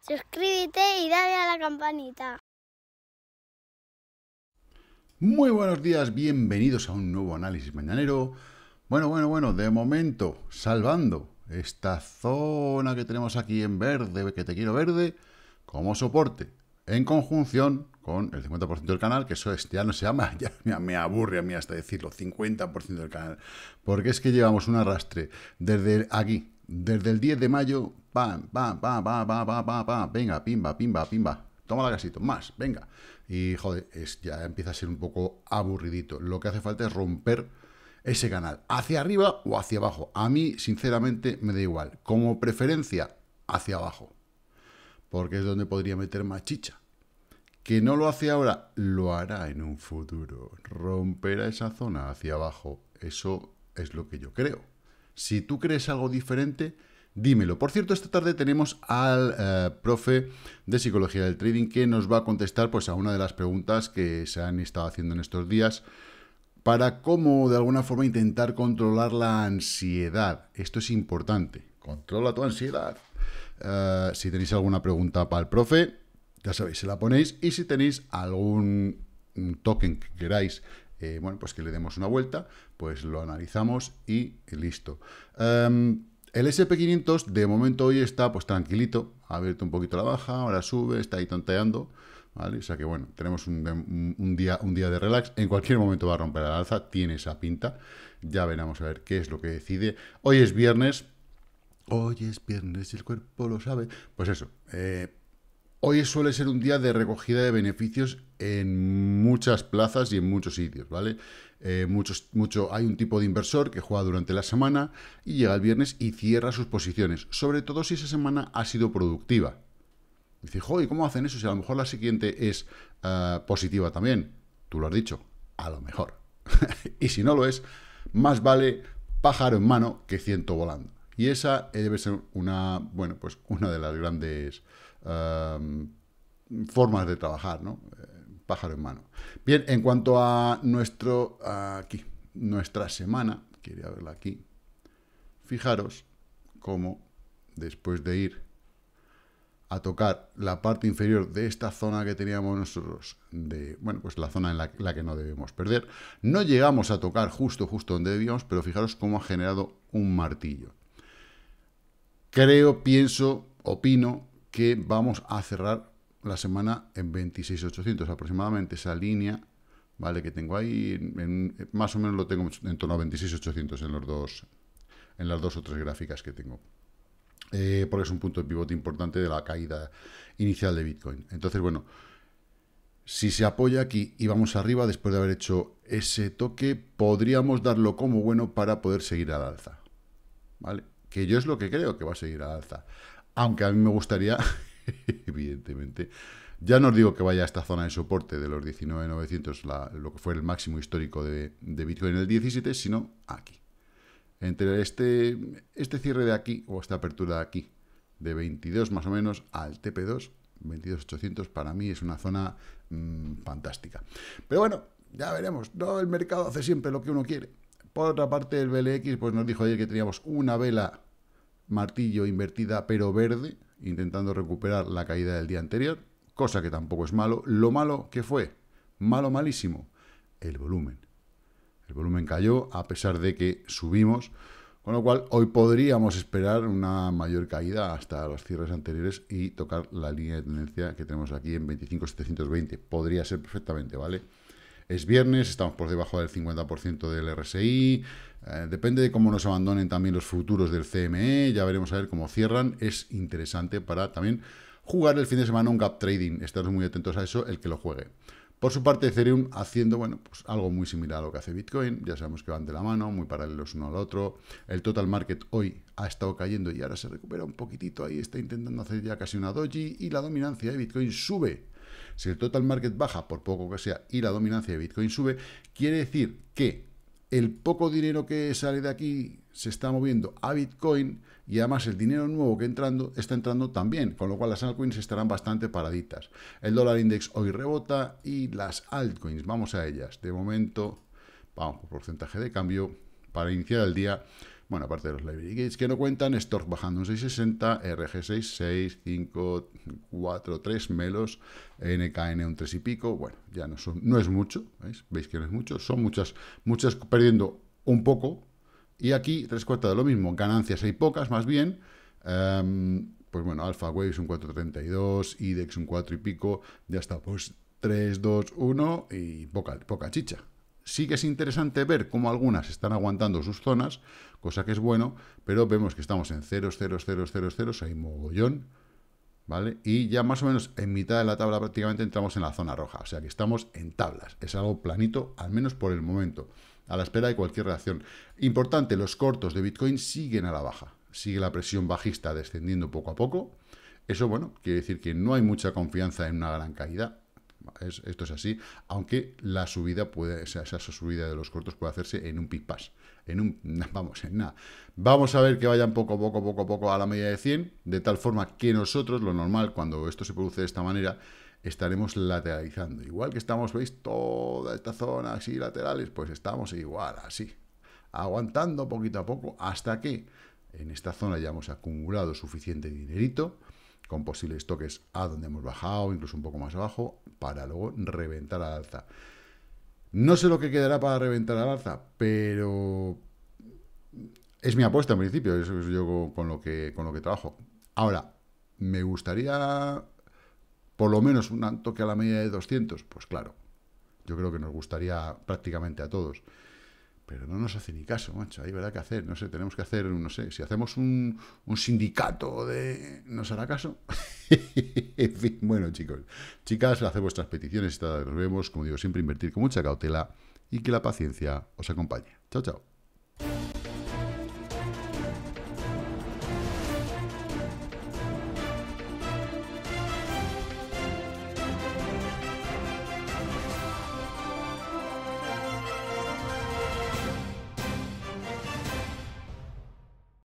Suscríbete y dale a la campanita. Muy buenos días, bienvenidos a un nuevo análisis mañanero. Bueno, bueno, bueno, de momento, salvando esta zona que tenemos aquí en verde, que te quiero verde, como soporte, en conjunción con el 50% del canal, que eso es, ya no se llama, ya me aburre a mí hasta decirlo, 50% del canal, porque es que llevamos un arrastre desde aquí, desde el 10 de mayo, pam, pam, pam, pam, pam, pam, pam, pam, venga, pimba, pimba, pimba, toma la casito, más, venga. Y joder, es, ya empieza a ser un poco aburridito. Lo que hace falta es romper ese canal, hacia arriba o hacia abajo. A mí, sinceramente, me da igual. Como preferencia, hacia abajo. Porque es donde podría meter más chicha. Que no lo hace ahora, lo hará en un futuro. Romperá esa zona hacia abajo. Eso es lo que yo creo. Si tú crees algo diferente, dímelo. Por cierto, esta tarde tenemos al eh, profe de psicología del trading que nos va a contestar pues, a una de las preguntas que se han estado haciendo en estos días para cómo de alguna forma intentar controlar la ansiedad. Esto es importante. Controla tu ansiedad. Eh, si tenéis alguna pregunta para el profe, ya sabéis, se la ponéis. Y si tenéis algún token que queráis eh, bueno, pues que le demos una vuelta, pues lo analizamos y listo. Em, el SP500 de momento hoy está pues tranquilito, ha abierto un poquito la baja, ahora sube, está ahí tonteando, ¿vale? O sea que bueno, tenemos un, día, un día de relax, en cualquier momento va a romper la alza, tiene esa pinta, ya veremos a ver qué es lo que decide. Hoy es viernes, hoy es viernes y el cuerpo lo sabe, pues eso, eh, Hoy suele ser un día de recogida de beneficios en muchas plazas y en muchos sitios, ¿vale? Eh, muchos, mucho, hay un tipo de inversor que juega durante la semana y llega el viernes y cierra sus posiciones, sobre todo si esa semana ha sido productiva. Dice, joder, ¿cómo hacen eso? Si a lo mejor la siguiente es eh, positiva también. Tú lo has dicho, a lo mejor. y si no lo es, más vale pájaro en mano que ciento volando. Y esa debe ser una, bueno, pues una de las grandes formas de trabajar, ¿no? Eh, pájaro en mano. Bien, en cuanto a nuestro, aquí, nuestra semana, quería verla aquí, fijaros cómo después de ir a tocar la parte inferior de esta zona que teníamos nosotros, de, bueno, pues la zona en la, la, que no debemos perder. No llegamos a tocar justo, justo donde debíamos, pero fijaros cómo ha generado un martillo. Creo, pienso, opino que vamos a cerrar la semana en 26.800 aproximadamente, esa línea, ¿vale? Que tengo ahí, más o menos lo tengo en torno a 26.800 en, los dos, en las dos o tres gráficas que tengo. Eh, porque es un punto de pivote importante de la caída inicial de Bitcoin. Entonces, bueno, si se apoya aquí y vamos arriba, después de haber hecho ese toque, podríamos darlo como bueno para poder seguir al alza. ¿Vale? Que yo es lo que creo que va a seguir al alza. Aunque a mí me gustaría, evidentemente, ya no os digo que vaya a esta zona de soporte de los 19.900, lo que fue el máximo histórico de, Bitcoin en el 17, sino aquí. Entre este, este cierre de aquí, o esta apertura de aquí, de 22 más o menos, al TP2, 22.800, para mí es una zona mm, fantástica. Pero bueno, ya veremos. No, el mercado hace siempre lo que uno quiere. Por otra parte, el BLX pues, nos dijo ayer que teníamos una vela martillo invertida pero verde, intentando recuperar la caída del día anterior, cosa que tampoco es malo. Lo malo que fue, malo malísimo, el volumen. El volumen cayó a pesar de que subimos, con lo cual hoy podríamos esperar una mayor caída hasta los cierres anteriores y tocar la línea de tendencia que tenemos aquí en 25.720. Podría ser perfectamente, ¿vale? Es viernes, estamos por debajo del 50% del RSI, eh, depende de cómo nos abandonen también los futuros del CME, ya veremos a ver cómo cierran. Es interesante para también jugar el fin de semana un gap trading. Estamos muy atentos a eso, el que lo juegue. Por su parte, Ethereum haciendo, bueno, pues algo muy similar a lo que hace Bitcoin. Ya sabemos que van de la mano, muy paralelos uno al otro. El total market hoy ha estado cayendo y ahora se recupera un poquitito. Ahí está intentando hacer ya casi una doji y la dominancia de Bitcoin sube. Si el total market baja, por poco que sea, y la dominancia de Bitcoin sube, quiere decir que el poco dinero que sale de aquí se está moviendo a Bitcoin y además el dinero nuevo que entrando, está entrando también, con lo cual las altcoins estarán bastante paraditas. El dólar index hoy rebota y las altcoins, vamos a ellas. De momento, vamos por porcentaje de cambio, para iniciar el día Bueno, aparte de los library gates que no cuentan, Stork bajando un 660, RG 6, 5, 4, 3 melos, NKN un 3 y pico. Bueno, ya no, son, no es mucho, ¿veis? ¿Veis que no es mucho? Son muchas, muchas perdiendo un poco. Y aquí, tres cuartas de lo mismo, ganancias hay pocas, más bien. Um, pues bueno, Alpha Waves un 4.32, IDEX un 4 y pico, ya está, pues 3, 2, 1 y poca, poca chicha. Sí que es interesante ver cómo algunas están aguantando sus zonas, cosa que es bueno, pero vemos que estamos en 0, 0, 0, 0, 0, hay mogollón, ¿vale? Y ya más o menos en mitad de la tabla prácticamente entramos en la zona roja, o sea que estamos en tablas, es algo planito, al menos por el momento, a la espera de cualquier reacción. Importante, los cortos de Bitcoin siguen a la baja, sigue la presión bajista descendiendo poco a poco. Eso, bueno, quiere decir que no hay mucha confianza en una gran caída. Esto es así, aunque la subida puede, esa, esa subida de los cortos puede hacerse en un pipas, en un, vamos, en nada. Vamos a ver que vayan poco a poco, poco a poco a la media de 100, de tal forma que nosotros, lo normal, cuando esto se produce de esta manera, estaremos lateralizando. Igual que estamos, veis, toda esta zona así laterales, pues estamos igual, así, aguantando poquito a poco, hasta que en esta zona ya hemos acumulado suficiente dinerito, con posibles toques a donde hemos bajado, incluso un poco más abajo, para luego reventar al alza. No sé lo que quedará para reventar al alza, pero es mi apuesta en principio, eso es yo con lo que, con lo que trabajo. Ahora, me gustaría por lo menos un toque a la media de 200, pues claro, yo creo que nos gustaría prácticamente a todos pero no nos hace ni caso, macho, hay verdad que hacer, no sé, tenemos que hacer, no sé, si hacemos un, sindicato de... ¿nos hará caso? en fin, bueno, chicos, chicas, haced vuestras peticiones, nos vemos, como digo, siempre invertir con mucha cautela y que la paciencia os acompañe. Chao, chao.